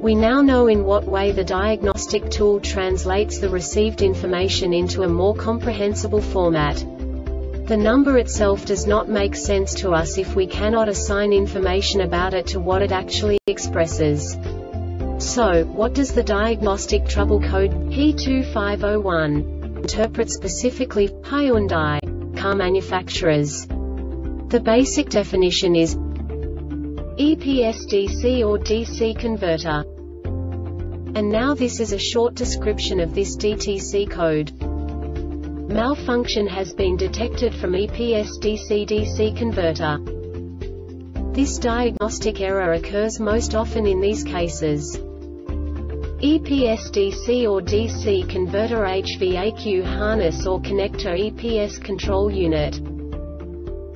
We now know in what way the diagnostic tool translates the received information into a more comprehensible format. The number itself does not make sense to us if we cannot assign information about it to what it actually expresses. So, what does the diagnostic trouble code P2501 interpret specifically Hyundai car manufacturers? The basic definition is EPS-DC or DC converter. And now this is a short description of this DTC code. Malfunction has been detected from EPS-DC-DC converter. This diagnostic error occurs most often in these cases. EPS-DC or DC converter HV ECU harness or connector EPS control unit.